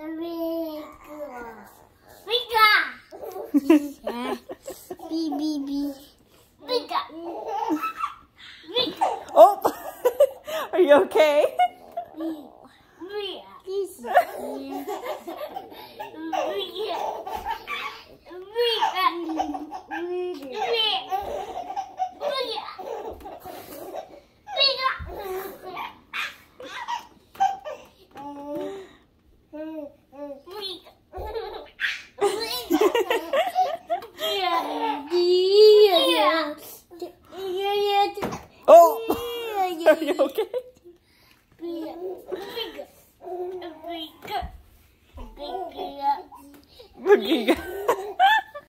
Bigger. Bee, bee, bee. Bigger. Bigger. Oh, are you okay? Bigger. Are you okay? Magiga.